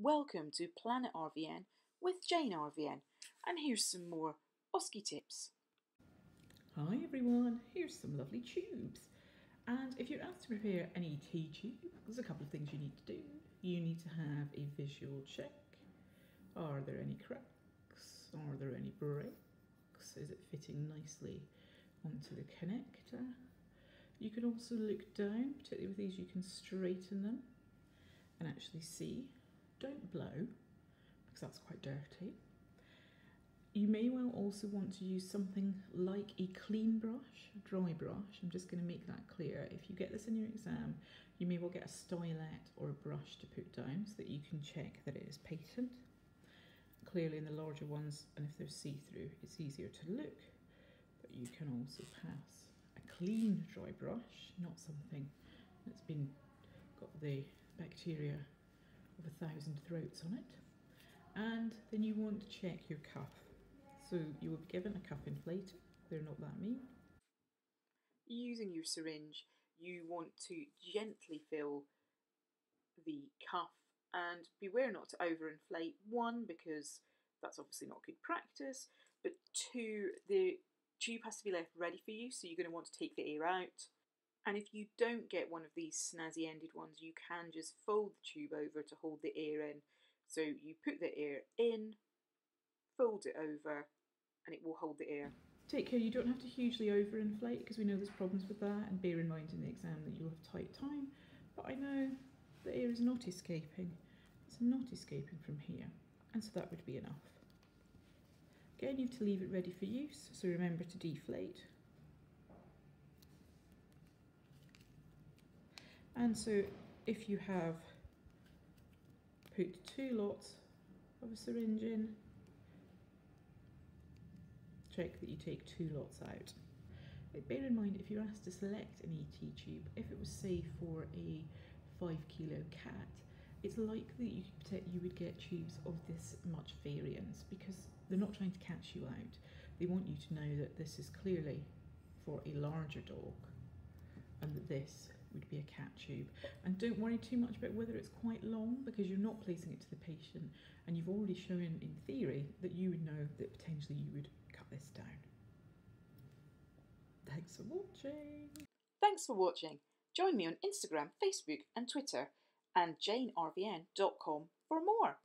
Welcome to Planet RVN with Jane RVN, and here's some more OSCE tips. Hi everyone, here's some lovely tubes. And if you're asked to prepare an ET tube, there's a couple of things you need to do. You need to have a visual check. Are there any cracks? Are there any breaks? Is it fitting nicely onto the connector? You can also look down, particularly with these you can straighten them and actually see don't blow because that's quite dirty. You may well also want to use something like a clean brush, a dry brush. I'm just going to make that clear. If you get this in your exam, you may well get a stylet or a brush to put down so that you can check that it is patent. Clearly in the larger ones, and if they're see-through, it's easier to look, but you can also pass a clean dry brush, not something that's been got the bacteria of a thousand throats on it. And then you want to check your cuff. So you will be given a cuff inflator, they're not that mean. Using your syringe, you want to gently fill the cuff and beware not to overinflate. One, because that's obviously not good practice, but two, the tube has to be left ready for you, so you're going to want to take the air out and if you don't get one of these snazzy ended ones, you can just fold the tube over to hold the air in. So you put the air in, fold it over, and it will hold the air. Take care you don't have to hugely overinflate because we know there's problems with that and bear in mind in the exam that you'll have tight time. But I know the air is not escaping. It's not escaping from here. And so that would be enough. Again, you have to leave it ready for use, so remember to deflate. And so if you have put two lots of a syringe in, check that you take two lots out. But bear in mind if you're asked to select an ET tube, if it was say for a five kilo cat, it's likely you, you would get tubes of this much variance because they're not trying to catch you out. They want you to know that this is clearly for a larger dog and that this would be a cat tube. And don't worry too much about whether it's quite long because you're not placing it to the patient and you've already shown in theory that you would know that potentially you would cut this down. Thanks for watching. Thanks for watching. Join me on Instagram, Facebook and Twitter and janervn.com for more.